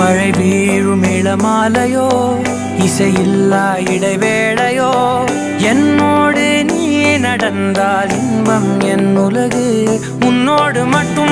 மழை வீழும் இளமாலையோ இசையில்லா இடைவேளையோ என்னோடு நீ நடந்தால் இன்பம் என் உலகு. உன்னோடு மட்டும்